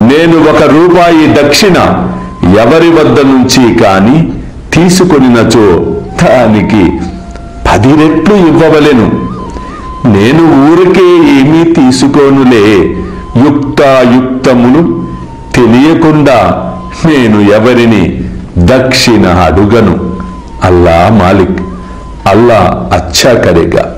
నేను ఒక రూపాయి దక్షిణ ఎవరి వద్ద నుంచి కాని తీసుకొనినచో దానికి పది రెట్లు ఇవ్వవలెను. నేను ఊరికే ఏమీ తీసుకోనులే. యుక్తాయుక్తములు తెలియకుండా నేను ఎవరిని దక్షిణ అడుగను. అల్లా మాలిక్ అల్లా అచ్చా కరేగా.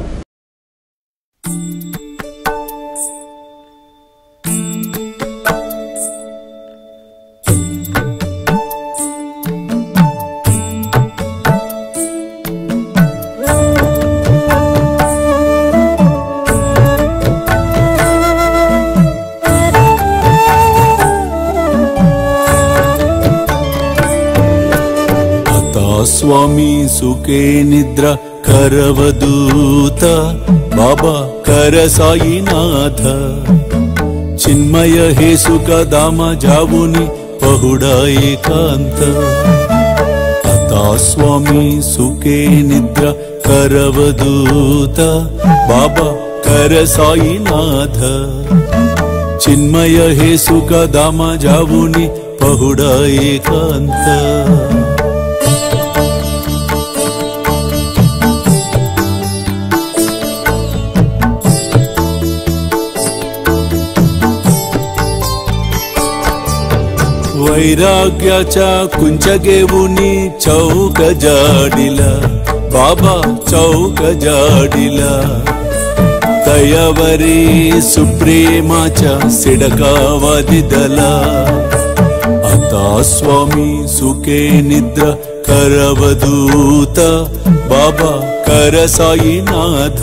स्वामी सुखे निद्रा करवदूत। बाबा कर साईनाथ। चिन्मय हे सुख दाम जाऊनी पहुडा आता स्वामी सुखे निद्रा करवदूत। बाबा कर साईनाथ। चिन्मय हे सुख दाम जाऊनी पहुडा वैराग्याच्या कुंचगेऊनी चौक जाडिला. बाबा चौक जाडिला. तयावरी सुप्रेमाच्या सिडकावा दिदला आता स्वामी सुखे निद्र करवदूत बाबा कर साईनाथ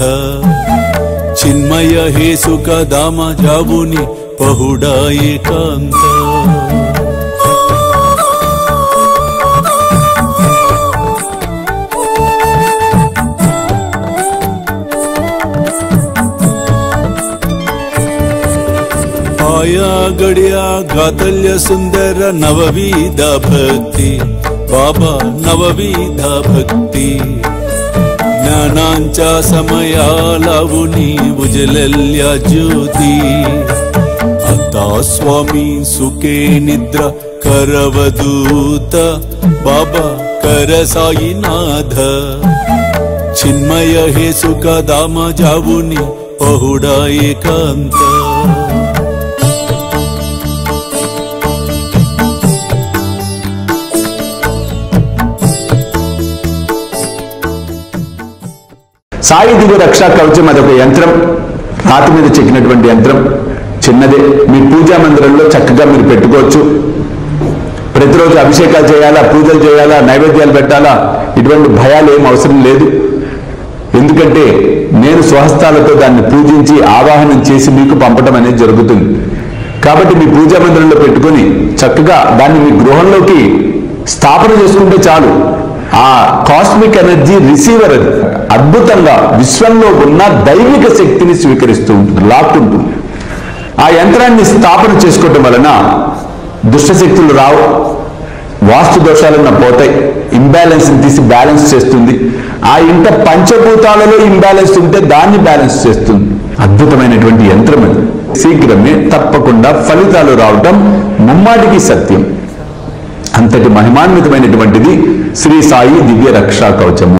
चिन्मय हे सुख दामा जाऊनी पहुडा एकांत गड्या गातल्य सुंदर नवविध भक्ती. बाबा नवविध भक्ती. ज्ञानांच्या समया उजलल्या ज्योती. आता स्वामी सुखे निद्रा करवदूत. बाबा कर साईनाथ चिन्मय हे सुख दाम जाऊनी पहुडा एकांत సాయి దివ్య రక్షా కవచం అదొక యంత్రం. రాతి మీద చెక్కినటువంటి యంత్రం. చిన్నదే. మీ పూజా మందిరంలో చక్కగా మీరు పెట్టుకోవచ్చు. ప్రతిరోజు అభిషేకాలు చేయాలా పూజలు చేయాలా నైవేద్యాలు పెట్టాలా? ఇటువంటి భయాలు ఏం అవసరం లేదు. ఎందుకంటే నేను స్వహస్తాలతో దాన్ని పూజించి ఆవాహనం చేసి మీకు పంపడం అనేది జరుగుతుంది. కాబట్టి మీ పూజా మందిరంలో పెట్టుకొని చక్కగా దాన్ని మీ గృహంలోకి స్థాపన చేసుకుంటే చాలు. ఆ కాస్మిక్ ఎనర్జీ రిసీవర్ అది. అద్భుతంగా విశ్వంలో ఉన్న దైవిక శక్తిని స్వీకరిస్తూ ఉంటుంది లాక్కుంటుంది ఆ యంత్రాన్ని స్థాపన చేసుకోవటం వలన దుష్టశక్తులు రావు వాస్తు దోషాలన్న పోతాయి. ఇంబ్యాలెన్స్ తీసి బ్యాలెన్స్ చేస్తుంది. ఆ ఇంట పంచభూతాలలో ఇంబ్యాలెన్స్ ఉంటే దాన్ని బ్యాలెన్స్ చేస్తుంది. అద్భుతమైనటువంటి యంత్రం అది. శీఘ్రమే తప్పకుండా ఫలితాలు రావటం ముమ్మాటికి సత్యం. అంతటి మహిమాన్వితమైనటువంటిది శ్రీ సాయి దివ్య రక్షా కవచము.